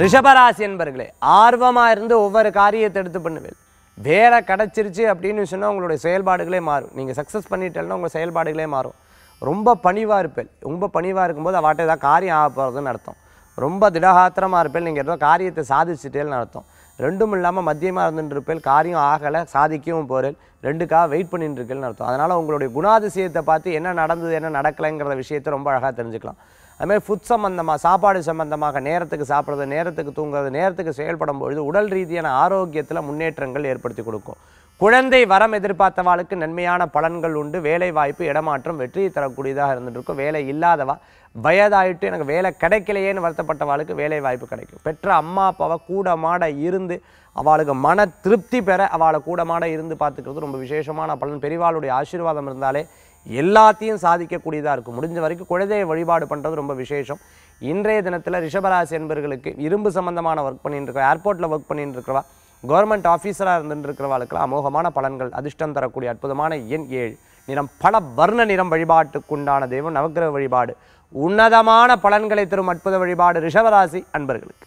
ரிஷபராசி என்பர்களே ஆர்வமாக இருந்து ஒவ்வொரு காரியத்தை எடுத்து பண்ணுவேன். வேலை கிடச்சிருச்சு அப்படின்னு சொன்னால் உங்களுடைய செயல்பாடுகளே மாறும். நீங்கள் சக்ஸஸ் பண்ணிட்டேன்னா உங்கள் செயல்பாடுகளே மாறும். ரொம்ப பணிவாக இருப்பேன். ரொம்ப பணிவாக இருக்கும்போது அவாட்ட ஏதாவது காரியம் ஆக போகிறதுன்னு அர்த்தம். ரொம்ப திடகாத்திரமாக இருப்பேன். நீங்கள் ஏதோ காரியத்தை சாதிச்சிட்டேன்னு அர்த்தம். ரெண்டும் இல்லாமல் மத்தியமாக இருந்துட்டு இருப்பேன். காரியம் ஆகலை சாதிக்கவும் போகிறேன் ரெண்டுக்காக வெயிட் பண்ணிட்டு இருக்கேன்னு அர்த்தம். அதனால் உங்களுடைய குணாதிசயத்தை பார்த்து என்ன நடந்தது என்ன நடக்கலைங்கிற விஷயத்தை ரொம்ப அழகாக தெரிஞ்சுக்கலாம். அதுமாதிரி ஃபுட் சம்மந்தமாக சாப்பாடு சம்மந்தமாக நேரத்துக்கு சாப்பிட்றது நேரத்துக்கு தூங்குறது நேரத்துக்கு செயல்படும் பொழுது உடல் ரீதியான ஆரோக்கியத்தில் முன்னேற்றங்கள் ஏற்படுத்தி கொடுக்கும். குழந்தை வரம் எதிர்பார்த்தவாளுக்கு நன்மையான பலன்கள் உண்டு. வேலை வாய்ப்பு இடமாற்றம் வெற்றியை தரக்கூடியதாக இருந்துட்டு இருக்கும் வேலை இல்லாதவா வயதாயிட்டு எனக்கு வேலை கிடைக்கலையேன்னு வருத்தப்பட்டவாளுக்கு வேலை வாய்ப்பு கிடைக்கும். பெற்ற அம்மா அப்பாவை கூட மாட இருந்து அவளுக்கு மன திருப்தி பெற அவளை கூட மாட இருந்து பார்த்துக்கிறது ரொம்ப விசேஷமான பலன். பெரிவாளுடைய ஆசீர்வாதம் இருந்தாலே எல்லாத்தையும் சாதிக்கக்கூடியதாக இருக்கும். முடிஞ்ச வரைக்கும் குழந்தையை வழிபாடு பண்ணுறது ரொம்ப விசேஷம். இன்றைய தினத்தில் ரிஷபராசி என்பர்களுக்கு இரும்பு சம்பந்தமான ஒர்க் பண்ணிட்டு இருக்கா ஏர்போர்ட்டில் ஒர்க் பண்ணிட்டு இருக்கிறவா கவர்மெண்ட் ஆஃபீஸராக இருந்துருக்கிறவாளுக்கெல்லாம் அமோகமான பலன்கள் அதிர்ஷ்டம் தரக்கூடிய அற்புதமான எண் ஏழு. நிறம் பல வர்ண நிறம் வழிபாட்டுக்குண்டான தெய்வம் நவக்கிரக வழிபாடு. உன்னதமான பலன்களை தரும் அற்புத வழிபாடு ரிஷபராசி அன்பர்களுக்கு.